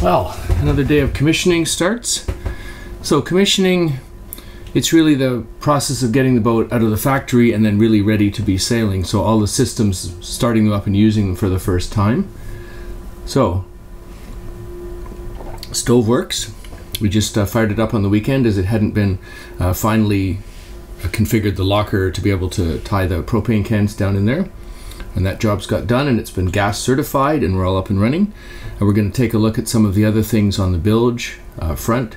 Well, another day of commissioning starts. So, commissioning, it's really the process of getting the boat out of the factory and then really ready to be sailing. So, all the systems, starting them up and using them for the first time. So, stove works. We just uh, fired it up on the weekend as it hadn't been uh, finally configured the locker to be able to tie the propane cans down in there and that job's got done and it's been gas certified and we're all up and running. And we're going to take a look at some of the other things on the bilge uh, front.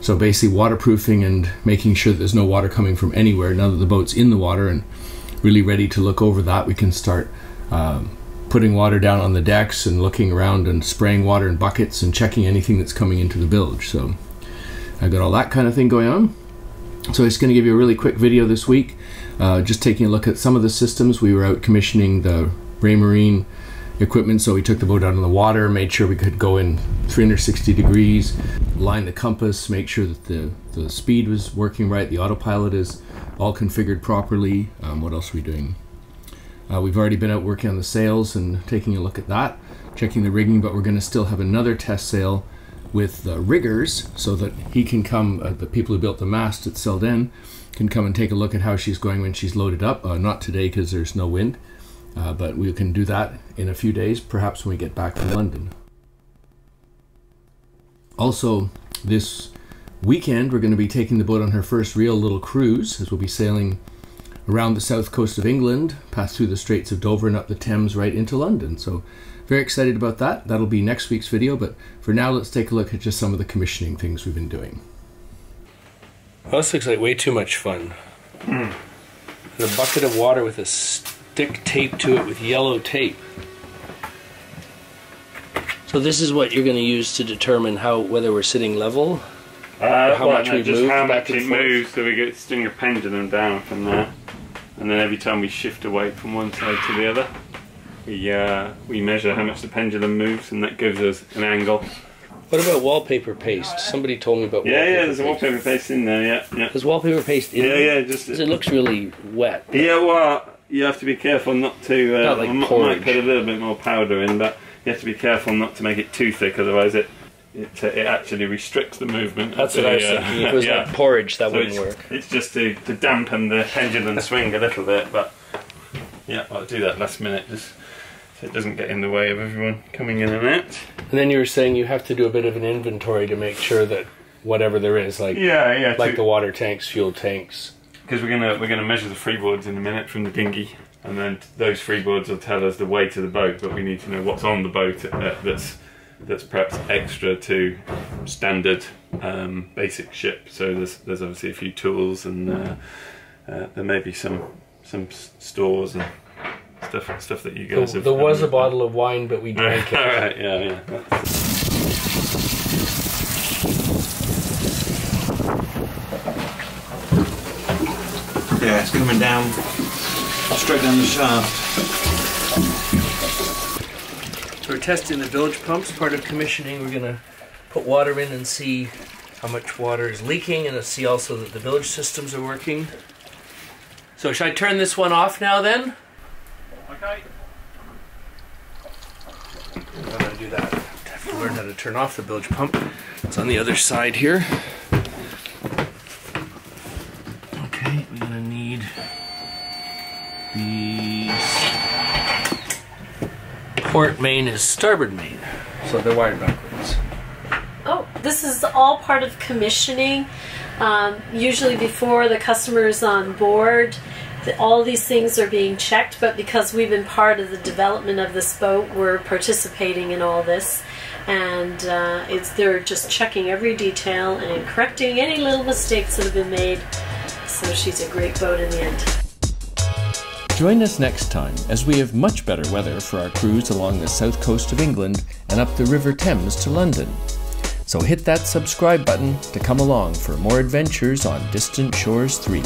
So basically waterproofing and making sure that there's no water coming from anywhere now that the boat's in the water and really ready to look over that. We can start um, putting water down on the decks and looking around and spraying water in buckets and checking anything that's coming into the bilge. So I've got all that kind of thing going on. So just going to give you a really quick video this week uh, just taking a look at some of the systems. We were out commissioning the Raymarine equipment, so we took the boat out on the water, made sure we could go in 360 degrees, line the compass, make sure that the, the speed was working right, the autopilot is all configured properly. Um, what else are we doing? Uh, we've already been out working on the sails and taking a look at that, checking the rigging, but we're going to still have another test sail with the riggers so that he can come, uh, the people who built the mast at Selden, can come and take a look at how she's going when she's loaded up. Uh, not today because there's no wind, uh, but we can do that in a few days, perhaps when we get back to London. Also, this weekend we're going to be taking the boat on her first real little cruise as we'll be sailing around the south coast of England, pass through the Straits of Dover and up the Thames right into London. So very excited about that. That'll be next week's video, but for now let's take a look at just some of the commissioning things we've been doing. Well, this looks like way too much fun. Mm. a bucket of water with a stick taped to it with yellow tape. So this is what you're going to use to determine how whether we're sitting level. Uh, how well, much no, we just how much it moves, so we get sting a pendulum down from there, and then every time we shift away from one side to the other, we uh, we measure how much the pendulum moves, and that gives us an angle. What about wallpaper paste? Somebody told me about yeah, yeah. There's paste. a wallpaper paste in there. Yeah, yeah. There's wallpaper paste in yeah, there. Yeah, Just it looks really wet. Yeah, well, you have to be careful not to. Uh, not like I might put a little bit more powder in, but you have to be careful not to make it too thick, otherwise it it, it actually restricts the movement. That's what the, I was uh, thinking. If it was yeah. like porridge, that so wouldn't it's, work. It's just to, to dampen the pendulum swing a little bit, but yeah, I'll do that last minute. Just so it doesn't get in the way of everyone coming in and out. And then you were saying you have to do a bit of an inventory to make sure that whatever there is, like yeah, yeah, like to, the water tanks, fuel tanks. Because we're gonna we're gonna measure the freeboards in a minute from the dinghy, and then those freeboards will tell us the weight of the boat. But we need to know what's on the boat uh, that's that's perhaps extra to standard um, basic ship. So there's there's obviously a few tools, and uh, uh, there may be some some stores and stuff stuff that you guys there, have. There was a bottle of wine, but we drank it. All right, yeah, yeah. Yeah, it's coming down straight down the shaft. Testing the bilge pumps. Part of commissioning, we're gonna put water in and see how much water is leaking, and see also that the bilge systems are working. So should I turn this one off now then? Okay. I'm gonna do that. I have to learn how to turn off the bilge pump. It's on the other side here. Port main is starboard main, so they're wired backwards. Oh, this is all part of commissioning. Um, usually before the customer is on board, all these things are being checked, but because we've been part of the development of this boat, we're participating in all this. And uh, it's they're just checking every detail and correcting any little mistakes that have been made. So she's a great boat in the end. Join us next time as we have much better weather for our cruise along the south coast of England and up the River Thames to London. So hit that subscribe button to come along for more adventures on Distant Shores 3.